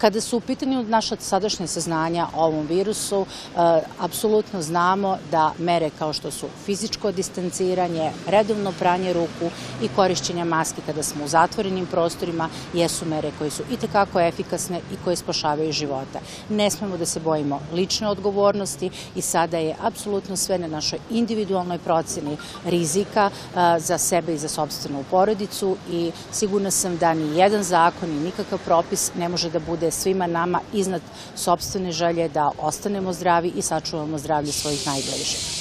Kada su u pitanju naša sadašnja saznanja o ovom virusu, apsolutno znamo da mere kao što su fizičko distanciranje, redovno pranje ruku i korišćenja maske kada smo u zatvorenim prostorima jesu mere koje su i tekako efikasne i koje spašavaju života. Ne smemo da se bojimo lične odgovornosti i sada je apsolutno sve na našoj individualnoj proceni rizika za sebe i za sobstvenu porodicu i sigurna sam da ni jedan zakon i nikakav propis ne može da bude svima nama iznad sobstvene želje da ostanemo zdravi i sačuvamo zdravlje svojih najbližih.